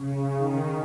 Música